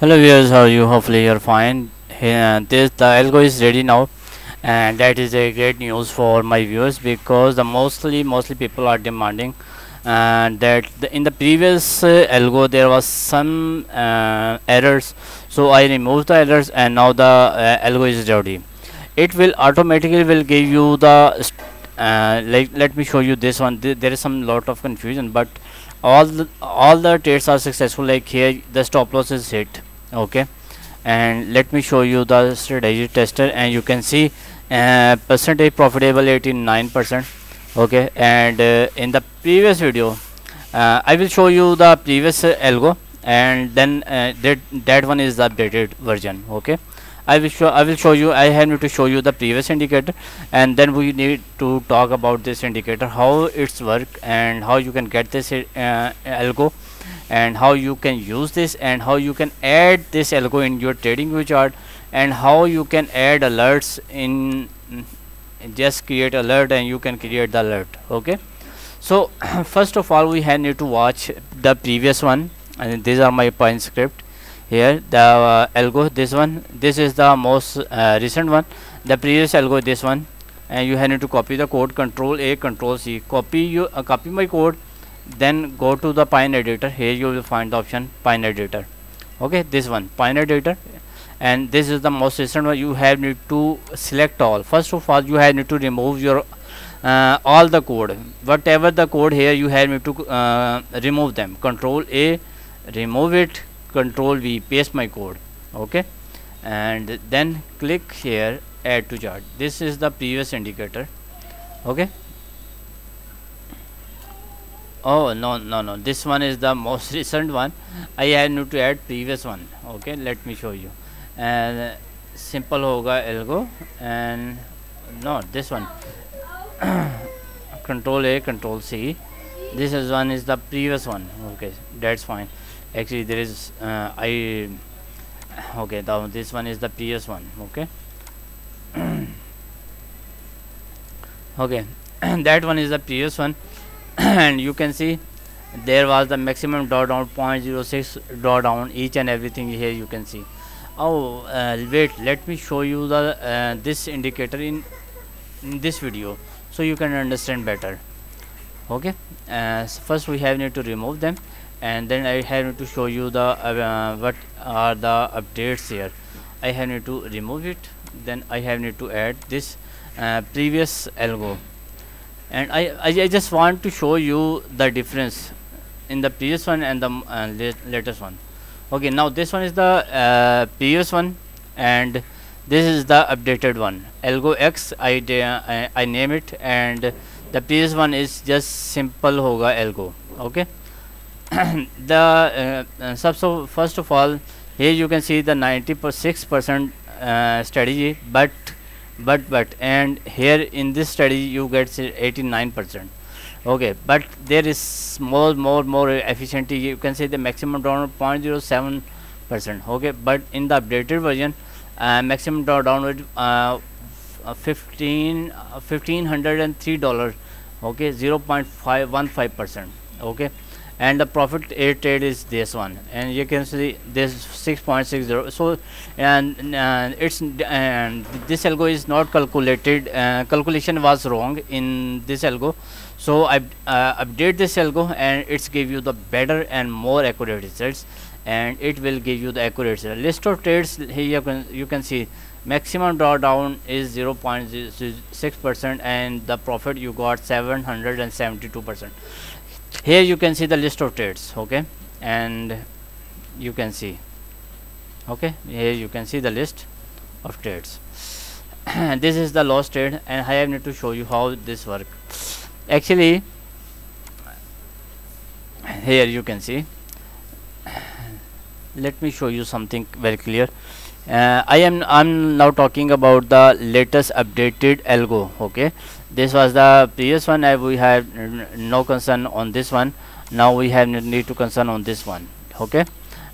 hello viewers how are you? Hopefully you're fine. Here this the algo is ready now. And that is a great news for my viewers because the mostly mostly people are demanding and that the, in the previous uh, algo there was some uh, errors. So I removed the errors and now the uh, algo is ready. It will automatically will give you the uh, like let me show you this one. Th there is some lot of confusion but all the, all the trades are successful. Like here the stop loss is hit okay. And let me show you the strategy tester and you can see uh, percentage profitable 89 percent. Okay. And uh, in the previous video uh, I will show you the previous algo and then uh, that that one is the updated version. Okay. I will show I will show you I have to show you the previous indicator and then we need to talk about this indicator how it's work and how you can get this uh, algo and how you can use this and how you can add this algo in your trading view chart and how you can add alerts in just create alert and you can create the alert okay? So first of all we need to watch the previous one. And these are my pine script here. The uh, algo this one this is the most uh, recent one. The previous algo this one. And you have to copy the code control a control c. Copy you uh, copy my code then go to the pine editor. Here you will find the option pine editor. Okay this one pine editor. And this is the most recent one. You have need to select all. First of all you have need to remove your uh, all the code. Whatever the code here you have need to uh, remove them. Control a remove it. Control V paste my code. Okay? And then click here add to chart. This is the previous indicator. Okay oh no no no. This one is the most recent one. I have to add previous one. Okay let me show you. And simple hoga algo and no this one. Control A control C. This is one is the previous one. Okay that's fine. Actually there is uh, I okay the, this one is the previous one. Okay. Okay that one is the previous one and you can see there was the maximum drawdown 0.06 drawdown each and everything here you can see. Oh uh, wait let me show you the uh, this indicator in, in this video so you can understand better. Okay uh, first we have need to remove them and then I have need to show you the uh, what are the updates here. I have need to remove it then I have need to add this uh, previous algo and I, I, I just want to show you the difference in the previous one and the uh, latest one. Okay now this one is the uh, previous one and this is the updated one. Algo x I, I, I name it and the previous one is just simple hoga algo. Okay? The uh, uh, so first of all here you can see the 96 percent uh, strategy but but but and here in this study you get 89 percent. Okay but there is more more more efficiency. You can say the maximum drawdown 0.07 percent. Okay but in the updated version uh, maximum drawdown uh, 15 uh, 1503 dollars. Okay 0.515 percent. Okay and the profit trade is this one. And you can see this 6.60 so and, and it's and this algo is not calculated. Uh, calculation was wrong in this algo. So I uh, update this algo and it's give you the better and more accurate results. And it will give you the accurate result. list of trades here you can you can see maximum drawdown is 0.6 percent and the profit you got 772 percent here you can see the list of trades okay? And you can see okay? Here you can see the list of trades. This is the lost trade and I have need to show you how this work. Actually here you can see. Let me show you something very clear uh, I am I'm now talking about the latest updated algo okay? This was the previous one uh, we have no concern on this one. Now we have need to concern on this one okay?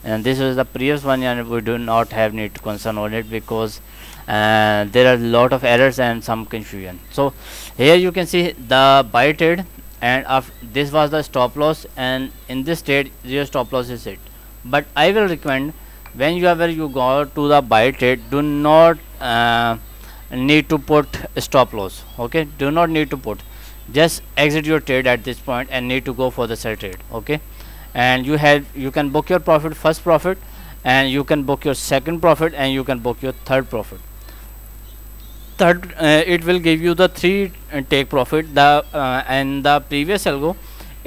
And this is the previous one and we do not have need to concern on it because uh, there are a lot of errors and some confusion. So here you can see the buy trade and this was the stop loss and in this trade your stop loss is it. But I will recommend whenever you go to the buy trade do not uh, need to put stop loss okay? Do not need to put. Just exit your trade at this point and need to go for the sell trade okay? And you have you can book your profit first profit and you can book your second profit and you can book your third profit. Third uh, it will give you the three uh, take profit. The uh, and the previous algo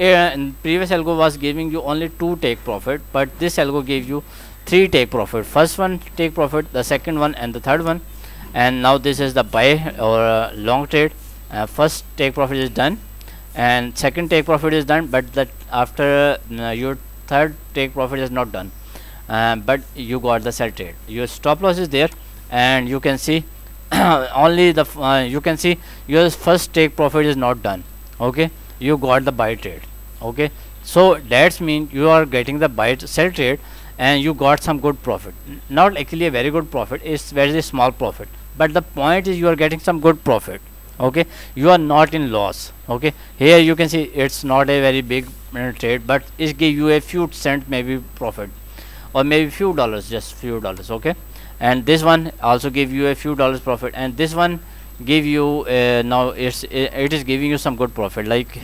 uh, previous algo was giving you only two take profit but this algo gave you three take profit. First one take profit the second one and the third one. And now this is the buy or uh, long trade. Uh, first take profit is done and second take profit is done but that after uh, your third take profit is not done. Uh, but you got the sell trade. Your stop loss is there and you can see only the uh, you can see your first take profit is not done. Okay? You got the buy trade. Okay? So that's mean you are getting the buy sell trade and you got some good profit. Not actually a very good profit it's very small profit. But the point is you are getting some good profit okay? You are not in loss okay? Here you can see it's not a very big trade but it give you a few cent maybe profit or maybe few dollars just few dollars okay? And this one also give you a few dollars profit and this one give you uh, now it's it is giving you some good profit. Like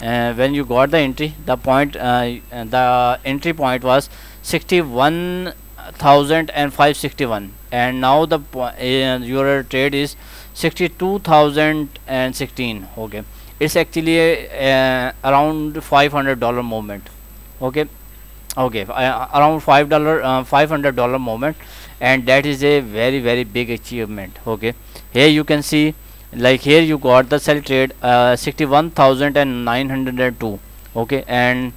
uh, when you got the entry the point uh, the entry point was 61,561 and now the uh, your trade is 62,016 okay. It's actually a, uh, around 500 dollar movement. Okay. Okay. Uh, around five dollar uh, 500 dollar movement. And that is a very very big achievement. Okay. Here you can see like here you got the sell trade uh, 61,902 okay? And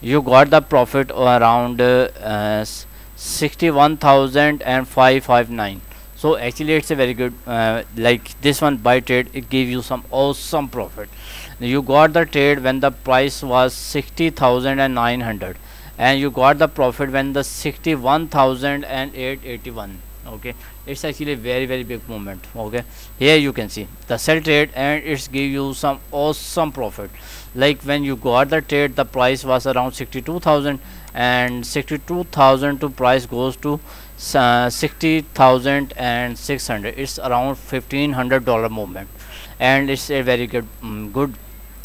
you got the profit around uh, 61,559 so actually it's a very good uh, like this one buy trade it gave you some awesome profit. You got the trade when the price was 60,900 and you got the profit when the 61,881 okay? It's actually a very very big movement okay? Here you can see the sell trade and it's give you some awesome profit. Like when you got the trade the price was around 62,000 and 62,000 to price goes to uh, 60,600 it's around 1500 dollar movement. And it's a very good um, good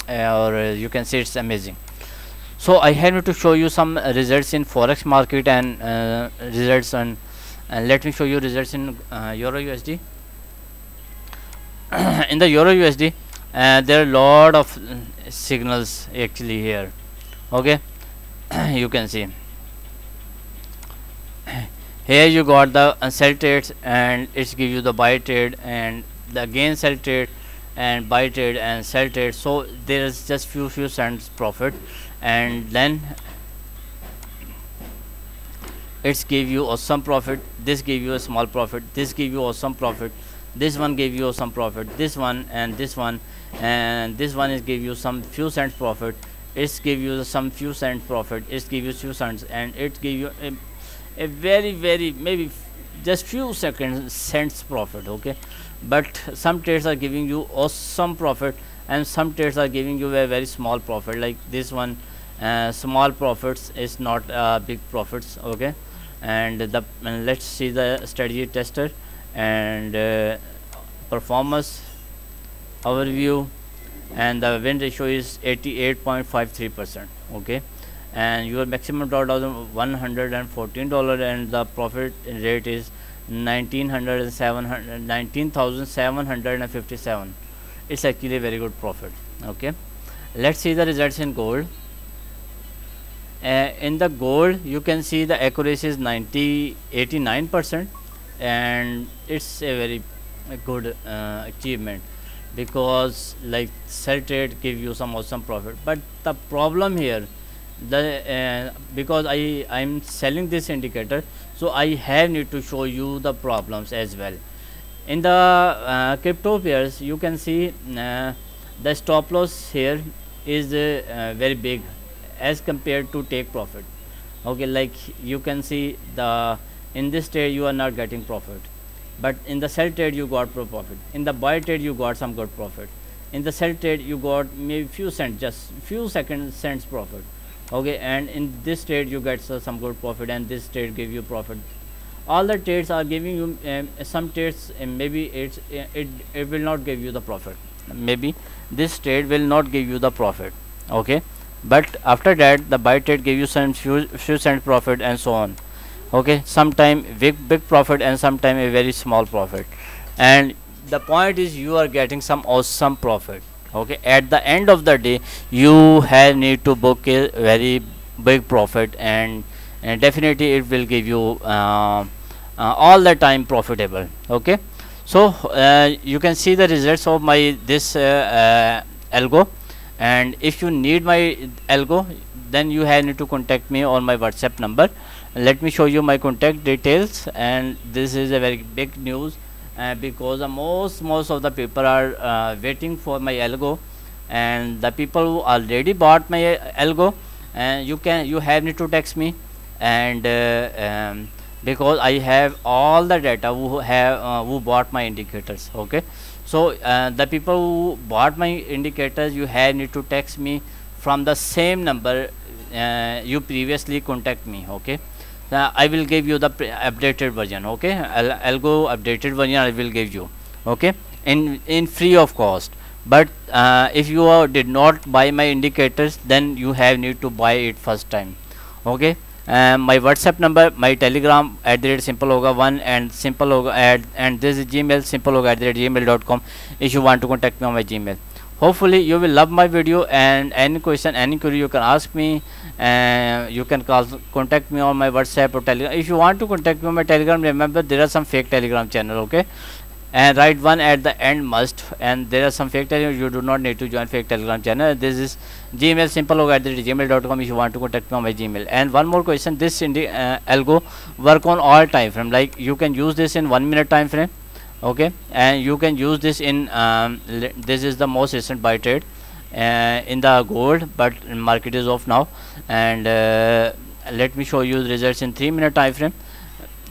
uh, or uh, you can say it's amazing. So I have to show you some results in forex market and uh, results on and let me show you results in uh, euro USD in the euro USD uh, there are a lot of uh, signals actually here. Okay? You can see. Here you got the uh, sell trades and it's give you the buy trade and the again sell trade and buy trade and sell trade. So there is just few few cents profit. And then it's give you awesome profit this give you a small profit this give you awesome profit this one gave you some profit this one and this one and this one is give you some few cents profit. It's give you some few cents profit it's give you few cents and it give you a, a very very maybe just few seconds cents profit okay? But some trades are giving you awesome profit and some trades are giving you a very small profit like this one uh, small profits is not uh, big profits okay and the and let's see the strategy tester and uh, performance overview. And the win ratio is 88.53 percent okay? And your maximum dollar one hundred and fourteen dollar and the profit rate is 1900 19757 it's actually a very good profit okay? Let's see the results in gold uh, in the gold you can see the accuracy is 90 89 percent and it's a very a good uh, achievement because like sell trade give you some awesome profit. But the problem here the uh, because i i'm selling this indicator so i have need to show you the problems as well. In the uh, crypto pairs you can see uh, the stop loss here is uh, very big as compared to take profit. Okay like you can see the in this trade you are not getting profit. But in the sell trade you got pro profit. In the buy trade you got some good profit. In the sell trade you got maybe few cents just few second cents profit. Okay and in this trade you get so, some good profit and this trade give you profit. All the trades are giving you um, some trades uh, maybe it's it, it will not give you the profit. Maybe this trade will not give you the profit. Okay but after that the buy trade give you some few, few cent profit and so on. Okay sometime big big profit and sometime a very small profit. And the point is you are getting some awesome profit. Okay at the end of the day you have need to book a very big profit and, and definitely it will give you uh, uh, all the time profitable. Okay so uh, you can see the results of my this uh, uh, algo and if you need my algo then you have need to contact me on my whatsapp number. Let me show you my contact details. And this is a very big news uh, because most most of the people are uh, waiting for my algo. And the people who already bought my algo and you can you have need to text me. And uh, um, because I have all the data who have uh, who bought my indicators okay so uh, the people who bought my indicators you have need to text me from the same number uh, you previously contact me okay? Uh, I will give you the updated version okay? I'll, I'll go updated version I will give you okay? In in free of cost. But uh, if you did not buy my indicators then you have need to buy it first time okay um, my whatsapp number my telegram at the rate simple hoga one and simple hoga at and this is gmail simple hoga at the rate gmail.com if you want to contact me on my gmail. Hopefully you will love my video and any question any query you can ask me. And uh, you can call contact me on my whatsapp or telegram. If you want to contact me on my telegram remember there are some fake telegram channel okay and write one at the end must and there are some fake telegram you do not need to join fake telegram channel. This is gmail simple at gmail.com if you want to contact me on my gmail. And one more question this in the uh, algo work on all time frame like you can use this in one minute time frame okay? And you can use this in um, this is the most recent buy trade uh, in the gold but market is off now. And uh, let me show you the results in 3 minute time frame.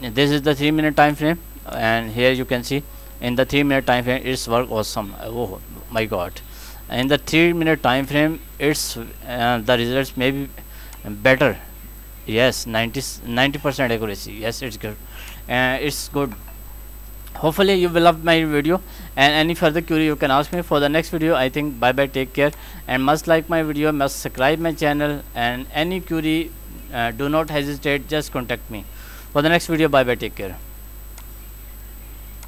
This is the 3 minute time frame and here you can see in the 3 minute time frame it's work awesome. Oh my god. In the 3 minute time frame it's uh, the results may be better. Yes 90 90 percent accuracy. Yes it's good. Uh, it's good. Hopefully you will love my video. And any further query you can ask me. For the next video i think bye bye take care. And must like my video must subscribe my channel. And any query uh, do not hesitate just contact me. For the next video bye bye take care